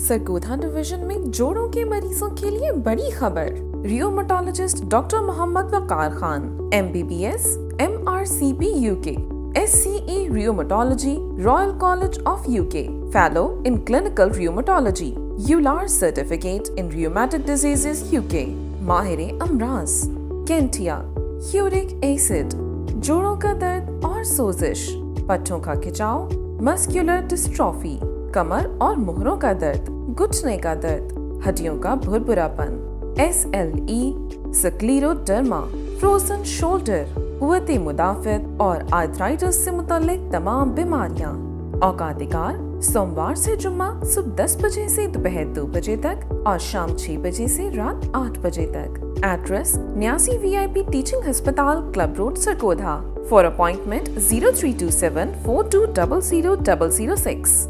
Sargodha division में जोड़ों के मरीजों के लिए बड़ी खबर। Rheumatologist doctor Mohammad Waqar Khan M B B S M R C P U K S C E rheumatology Royal College of U K fellow in clinical rheumatology EULAR certificate in rheumatic diseases U K माहिर अमराज Kentia uric acid जोड़ों का दर्द और सोजिश पट्टों का खिंचाव muscular dystrophy कमर और मुहरों का दर्द घुटने का दर्द, हड्डियों का भुरभुरापन S L E scleroderma frozen shoulder कुत मुदाफित और आर्थराइटिस से मुतलिक तमाम बीमारियाँ। औकातिकार सोमवार से जुम्मा सुबह 10 बजे से दोपहर 2 बजे तक और शाम 6 बजे से रात 8 बजे तक। एड्रेस न्यासी वीआईपी टीचिंग अस्पताल club road Sargodha for appointment zero three two seven four two double zero double zero six